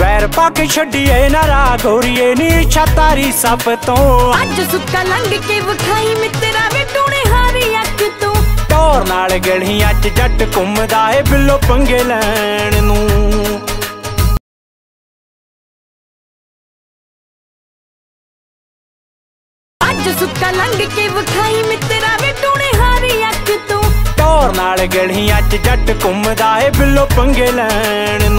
ਵੈਰ ਪਾ ਕੇ ਛੱਡੀਏ ਨਾ ਰਾ ਗੋਰੀਏ ਨੀ ਇੱਛਾ ਤਾਰੀ ਸਭ ਤੋਂ। ਅੱਜ ਸੁੱਕਾ ਲੰਘ ਕੇ ਵਿਖਾਈ ਮਿੱਤਰਾ ਵੇ ਟੂਣੇ ਹਾਰੀ ਅੱਖ ਤੋਂ। ਟੋਰ ਨਾਲ ਗਲੀਆਂ 'ਚ ਜੱਟ ਘੁੰਮਦਾ ਏ ਬਿੱਲੋ ਪੰਗੇ ਲੈਣ ਨੂੰ। ਅੱਜ ਸੁੱਕਾ ਲੰਘ ਕੇ ਵਿਖਾਈ ਮਿੱਤਰਾ ਵੇ ਟੂਣੇ ਹਾਰੀ ਅੱਖ ਤੋਂ। ਟੋਰ ਨਾਲ ਗਲੀਆਂ 'ਚ ਜੱਟ ਘੁੰਮਦਾ ਏ ਬਿੱਲੋ ਪੰਗੇ ਲੈਣ ਨੂੰ